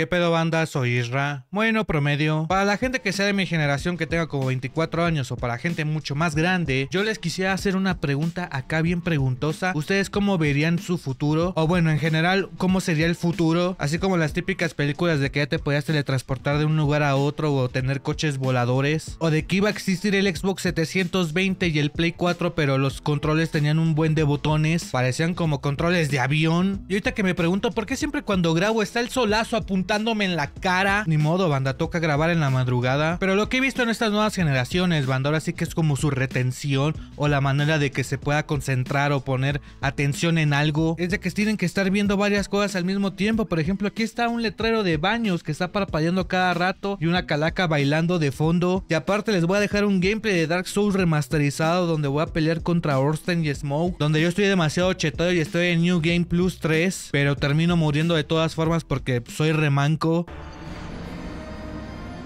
¿Qué pedo banda? Soy Isra. Bueno, promedio. Para la gente que sea de mi generación que tenga como 24 años o para gente mucho más grande, yo les quisiera hacer una pregunta acá bien preguntosa. ¿Ustedes cómo verían su futuro? O bueno, en general, ¿cómo sería el futuro? Así como las típicas películas de que ya te podías teletransportar de un lugar a otro o tener coches voladores. O de que iba a existir el Xbox 720 y el Play 4 pero los controles tenían un buen de botones. Parecían como controles de avión. Y ahorita que me pregunto por qué siempre cuando grabo está el solazo apuntando en la cara. Ni modo, banda, toca grabar en la madrugada. Pero lo que he visto en estas nuevas generaciones, banda, ahora sí que es como su retención o la manera de que se pueda concentrar o poner atención en algo. Es de que tienen que estar viendo varias cosas al mismo tiempo. Por ejemplo, aquí está un letrero de baños que está parpadeando cada rato y una calaca bailando de fondo. Y aparte les voy a dejar un gameplay de Dark Souls remasterizado donde voy a pelear contra Orsten y Smoke. Donde yo estoy demasiado chetado y estoy en New Game Plus 3. Pero termino muriendo de todas formas porque soy rematado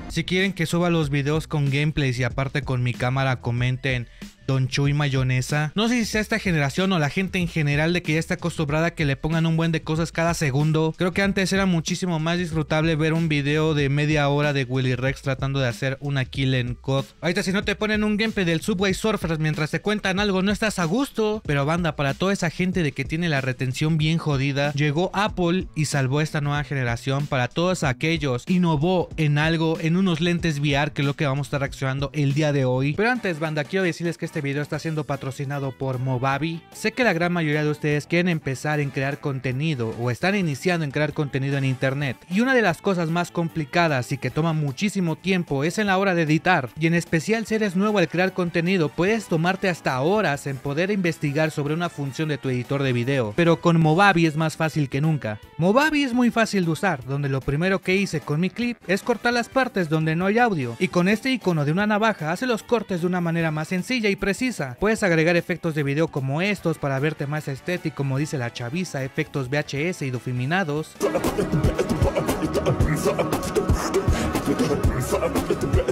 Si quieren que suba los videos con gameplays y aparte con mi cámara comenten Don Chuy Mayonesa. No sé si sea esta generación o la gente en general de que ya está acostumbrada a que le pongan un buen de cosas cada segundo. Creo que antes era muchísimo más disfrutable ver un video de media hora de Willy Rex tratando de hacer una kill en COD. Ahorita si no te ponen un gameplay del Subway Surfers mientras te cuentan algo no estás a gusto. Pero banda, para toda esa gente de que tiene la retención bien jodida, llegó Apple y salvó esta nueva generación. Para todos aquellos, innovó en algo, en unos lentes VR que es lo que vamos a estar reaccionando el día de hoy. Pero antes banda, quiero decirles que este video está siendo patrocinado por Movavi. Sé que la gran mayoría de ustedes quieren empezar en crear contenido o están iniciando en crear contenido en internet. Y una de las cosas más complicadas y que toma muchísimo tiempo es en la hora de editar. Y en especial si eres nuevo al crear contenido, puedes tomarte hasta horas en poder investigar sobre una función de tu editor de video. Pero con Movavi es más fácil que nunca. Movavi es muy fácil de usar, donde lo primero que hice con mi clip es cortar las partes donde no hay audio. Y con este icono de una navaja hace los cortes de una manera más sencilla y precisa. Puedes agregar efectos de video como estos para verte más estético, como dice la chaviza, efectos VHS y difuminados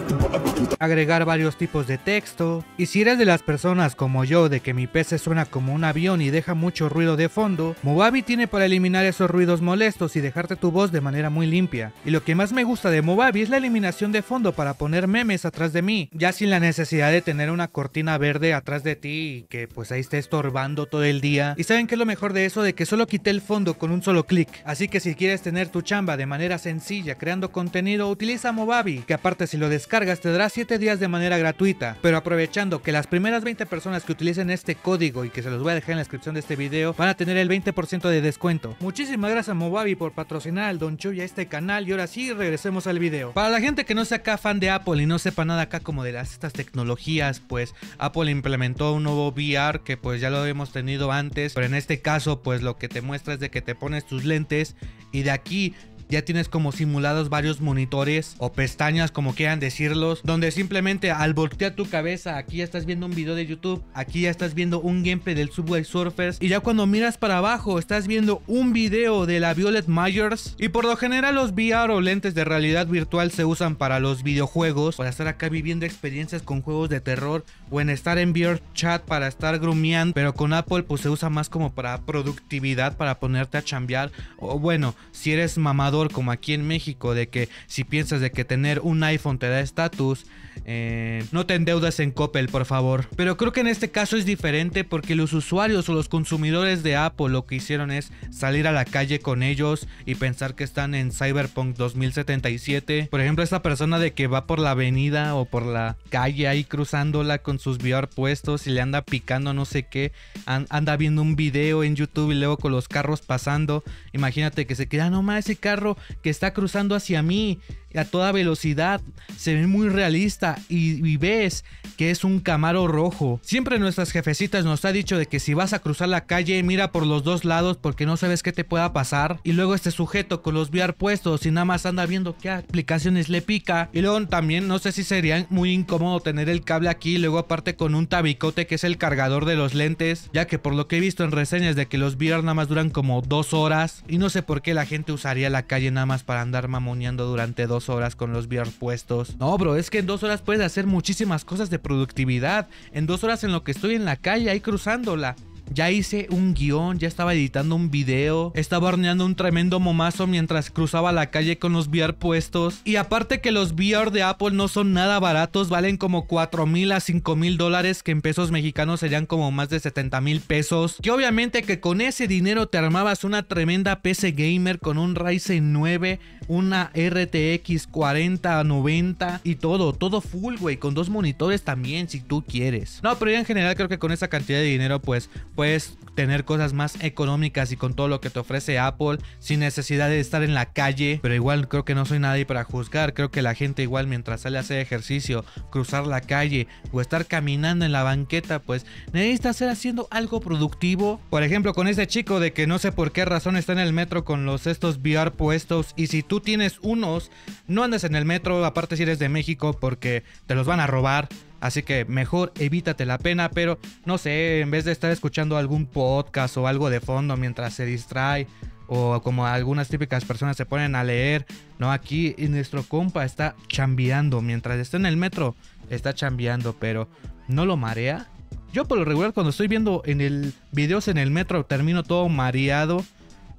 agregar varios tipos de texto. Y si eres de las personas como yo de que mi PC suena como un avión y deja mucho ruido de fondo, Movavi tiene para eliminar esos ruidos molestos y dejarte tu voz de manera muy limpia. Y lo que más me gusta de Movavi es la eliminación de fondo para poner memes atrás de mí, ya sin la necesidad de tener una cortina verde atrás de ti y que pues ahí esté estorbando todo el día. Y saben que es lo mejor de eso de que solo quité el fondo con un solo clic. Así que si quieres tener tu chamba de manera sencilla creando contenido, utiliza Movavi, que aparte si lo descargas te dará 7 días de manera gratuita, pero aprovechando que las primeras 20 personas que utilicen este código y que se los voy a dejar en la descripción de este video van a tener el 20% de descuento. Muchísimas gracias Movavi por patrocinar al Don Chuy a este canal y ahora sí regresemos al video. Para la gente que no sea acá fan de Apple y no sepa nada acá como de las, estas tecnologías, pues Apple implementó un nuevo VR que pues ya lo hemos tenido antes, pero en este caso pues lo que te muestra es de que te pones tus lentes y de aquí ya tienes como simulados varios monitores o pestañas como quieran decirlos, donde simplemente al voltear tu cabeza, aquí ya estás viendo un video de YouTube, aquí ya estás viendo un gameplay del Subway Surfers y ya cuando miras para abajo estás viendo un video de la Violet Myers. Y por lo general los VR o lentes de realidad virtual se usan para los videojuegos, para estar acá viviendo experiencias con juegos de terror o en estar en VR chat para estar grumeando, pero con Apple pues se usa más como para productividad, para ponerte a chambear o bueno, si eres mamador como aquí en México de que si piensas de que tener un iPhone te da estatus, eh, no te endeudas en Coppel, por favor. Pero creo que en este caso es diferente porque los usuarios o los consumidores de Apple lo que hicieron es salir a la calle con ellos y pensar que están en Cyberpunk 2077. Por ejemplo, esta persona de que va por la avenida o por la calle ahí cruzándola con sus VR puestos y le anda picando no sé qué, anda viendo un video en YouTube y luego con los carros pasando. Imagínate que se queda, no más ese carro que está cruzando hacia mí a toda velocidad, se ve muy realista y, ves que es un Camaro rojo. Siempre nuestras jefecitas nos ha dicho de que si vas a cruzar la calle mira por los dos lados porque no sabes qué te pueda pasar. Y luego este sujeto con los VR puestos y nada más anda viendo qué aplicaciones le pica. Y luego también no sé si sería muy incómodo tener el cable aquí luego aparte con un tabicote que es el cargador de los lentes. Ya que por lo que he visto en reseñas de que los VR nada más duran como dos horas. Y no sé por qué la gente usaría la calle nada más para andar mamoneando durante dos horas con los VR puestos. No, bro, es que en dos horas puedes hacer muchísimas cosas de productividad. En dos horas en lo que estoy en la calle ahí cruzándola. ya hice un guion, ya estaba editando un video, estaba horneando un tremendo momazo mientras cruzaba la calle con los VR puestos. Y aparte que los VR de Apple no son nada baratos, valen como 4 mil a 5 mil dólares, que en pesos mexicanos serían como más de 70 mil pesos. Que obviamente que con ese dinero te armabas una tremenda PC gamer con un Ryzen 9, una RTX 4090 y todo, todo full, güey, con dos monitores también si tú quieres. No, pero ya en general creo que con esa cantidad de dinero pues puedes tener cosas más económicas y con todo lo que te ofrece Apple sin necesidad de estar en la calle. Pero igual creo que no soy nadie para juzgar. Creo que la gente igual mientras sale a hacer ejercicio, cruzar la calle o estar caminando en la banqueta, pues necesita estar haciendo algo productivo. Por ejemplo, con ese chico de que no sé por qué razón está en el metro con los estos VR puestos y si tú tienes unos, no andes en el metro, aparte si eres de México porque te los van a robar. Así que mejor evítate la pena, pero no sé, en vez de estar escuchando algún podcast o algo de fondo mientras se distrae, o como algunas típicas personas se ponen a leer, no, aquí nuestro compa está chambeando, mientras está en el metro, está chambeando, pero no lo marea. Yo por lo regular cuando estoy viendo en el videos en el metro termino todo mareado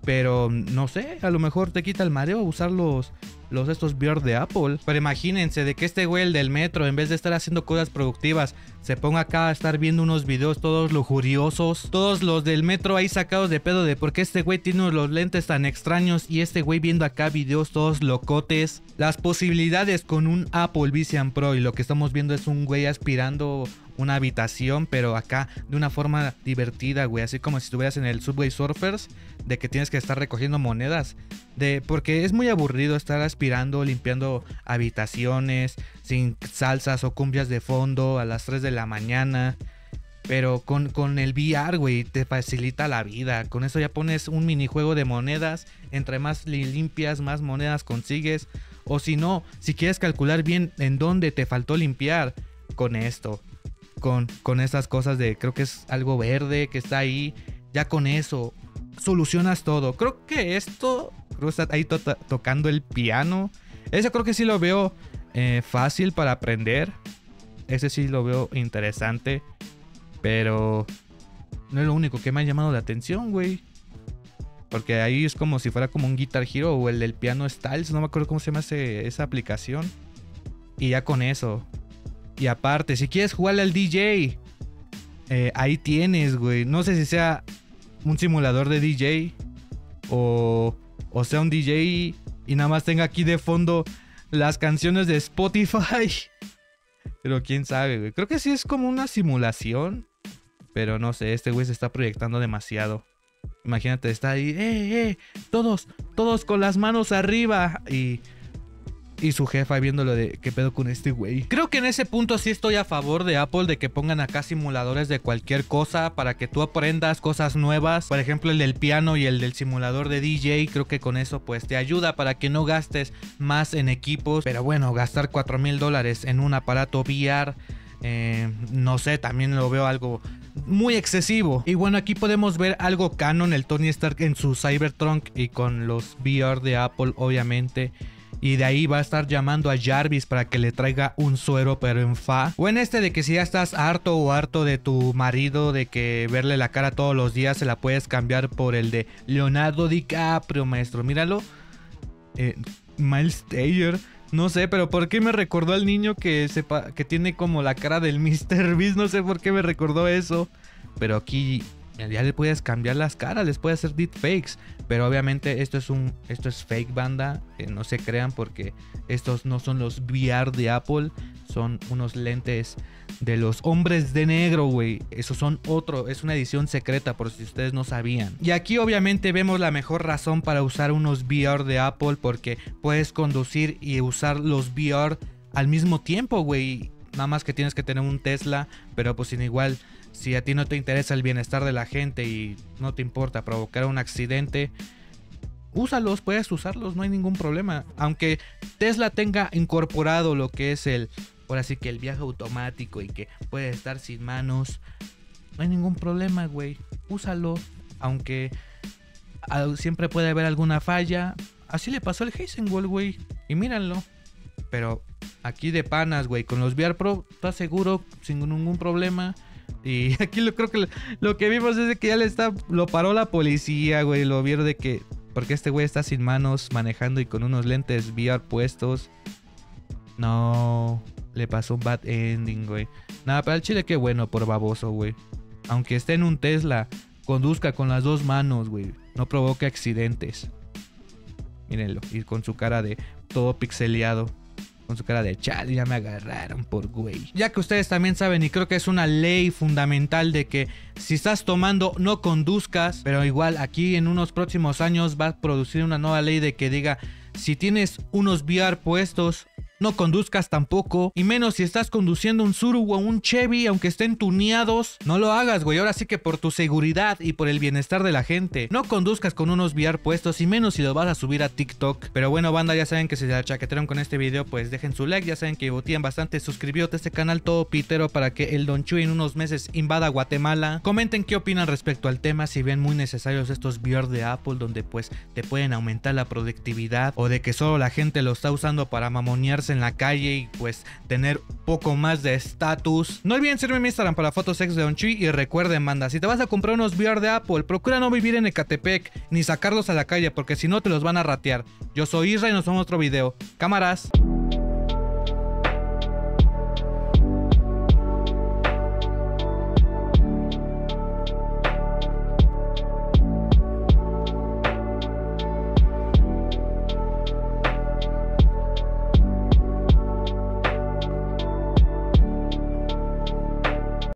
pero no sé, a lo mejor te quita el mareo usar los, los estos VR de Apple. Pero imagínense de que este güey, el del metro, en vez de estar haciendo cosas productivas, se ponga acá a estar viendo unos videos todos lujuriosos. Todos los del metro ahí sacados de pedo de por qué este güey tiene los lentes tan extraños y este güey viendo acá videos todos locotes. Las posibilidades con un Apple Vision Pro y lo que estamos viendo es un güey aspirando una habitación, pero acá de una forma divertida, güey. Así como si estuvieras en el Subway Surfers, de que tienes que estar recogiendo monedas. De, porque es muy aburrido estar aspirando, limpiando habitaciones, sin salsas o cumbias de fondo a las 3 de la mañana. Pero con, con el VR, güey, te facilita la vida. Con eso ya pones un minijuego de monedas. Entre más limpias, más monedas consigues. O si no, si quieres calcular bien en dónde te faltó limpiar, con esto con, con esas cosas de creo que es algo verde que está ahí. Ya con eso solucionas todo. Creo que esto, creo que está ahí tocando el piano. Eso creo que sí lo veo eh, fácil para aprender. Ese sí lo veo interesante. Pero no es lo único que me ha llamado la atención, güey. Porque ahí es como si fuera como un Guitar Hero o el del piano Styles. No me acuerdo cómo se llama esa aplicación. Y ya con eso. Y aparte, si quieres jugarle al DJ, eh, ahí tienes, güey. No sé si sea un simulador de DJ o, o sea un DJ y nada más tenga aquí de fondo las canciones de Spotify. Pero quién sabe, güey. Creo que sí es como una simulación. Pero no sé, este güey se está proyectando demasiado. Imagínate, está ahí, eh, eh, todos, todos con las manos arriba. Y y su jefa viéndolo de qué pedo con este güey. Creo que en ese punto sí estoy a favor de Apple de que pongan acá simuladores de cualquier cosa para que tú aprendas cosas nuevas. Por ejemplo, el del piano y el del simulador de DJ. Creo que con eso pues te ayuda para que no gastes más en equipos. Pero bueno, gastar 4 mil dólares en un aparato VR. Eh, no sé, también lo veo algo muy excesivo. Y bueno, aquí podemos ver algo canon, el Tony Stark en su Cybertruck y con los VR de Apple, obviamente. Y de ahí va a estar llamando a Jarvis para que le traiga un suero pero en fa. O en este de que si ya estás harto o harto de tu marido de que verle la cara todos los días se la puedes cambiar por el de Leonardo DiCaprio, maestro. Míralo. Eh, Miles Taylor. No sé, pero ¿por qué me recordó al niño que, que tiene como la cara del Mr. Beast? No sé por qué me recordó eso. Pero aquí ya le puedes cambiar las caras, les puedes hacer deepfakes. Pero obviamente esto es un esto es fake banda, eh, no se crean porque estos no son los VR de Apple, son unos lentes de los hombres de negro, güey. Esos son otro, es una edición secreta por si ustedes no sabían. Y aquí obviamente vemos la mejor razón para usar unos VR de Apple porque puedes conducir y usar los VR al mismo tiempo, güey. Nada más que tienes que tener un Tesla, pero pues sin igual si a ti no te interesa el bienestar de la gente y no te importa provocar un accidente, úsalos, puedes usarlos, no hay ningún problema. Aunque Tesla tenga incorporado lo que es el, ahora sí que el viaje automático y que puede estar sin manos, no hay ningún problema, güey. Úsalo, aunque siempre puede haber alguna falla. Así le pasó al Heisenwald, güey. Y míranlo. Pero aquí de panas, güey, con los VR Pro, estás seguro, sin ningún problema Y aquí lo creo que lo, que vimos es de que ya le está. Lo paró la policía, güey. Lo vieron de que. Porque este güey está sin manos manejando y con unos lentes VR puestos. No. Le pasó un bad ending, güey. Nada, para el chile qué bueno por baboso, güey. Aunque esté en un Tesla, conduzca con las dos manos, güey. No provoque accidentes. Mírenlo. Y con su cara de todo pixeleado con su cara de chal, ya me agarraron por güey. Ya que ustedes también saben, y creo que es una ley fundamental de que si estás tomando no conduzcas, pero igual aquí en unos próximos años va a producir una nueva ley de que diga si tienes unos VR puestos no conduzcas tampoco. Y menos si estás conduciendo un Suru o un Chevy, aunque estén tuneados. No lo hagas, güey. Ahora sí que por tu seguridad y por el bienestar de la gente. No conduzcas con unos VR puestos. Y menos si lo vas a subir a TikTok. Pero bueno, banda, ya saben que si se la chaquetearon con este video, pues dejen su like. Ya saben que botían bastante. Suscribíote a este canal todo pitero para que el Don Chuy en unos meses invada Guatemala. Comenten qué opinan respecto al tema. Si ven muy necesarios estos VR de Apple, donde pues te pueden aumentar la productividad. O de que solo la gente lo está usando para mamonearse en la calle y pues tener poco más de estatus. No olviden seguirme en Instagram para fotos ex de Don y recuerden, manda, si te vas a comprar unos VR de Apple, procura no vivir en Ecatepec ni sacarlos a la calle porque si no te los van a ratear. Yo soy Isra y nos vemos otro video. Cámaras.